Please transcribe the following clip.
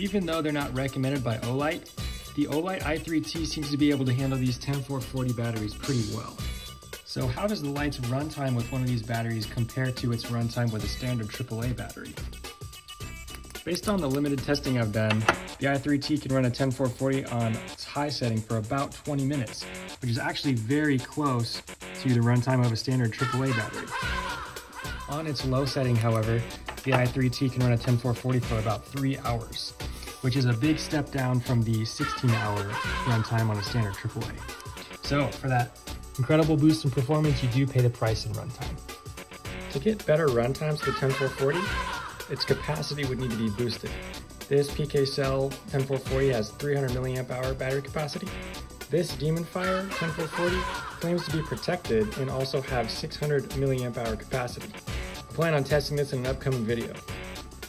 Even though they're not recommended by Olight, the Olight i3T seems to be able to handle these 10440 batteries pretty well. So how does the light's runtime with one of these batteries compare to its runtime with a standard AAA battery? Based on the limited testing I've done, the i3T can run a 10440 on its high setting for about 20 minutes, which is actually very close to the runtime of a standard AAA battery. On its low setting, however, the i3T can run a 10440 for about 3 hours, which is a big step down from the 16 hour runtime on a standard AAA. So for that incredible boost in performance, you do pay the price in runtime. To get better runtimes for the 10440, its capacity would need to be boosted. This PK Cell 10440 has 300 milliamp hour battery capacity. This Demon Fire 10440 claims to be protected and also have 600 milliamp hour capacity plan on testing this in an upcoming video.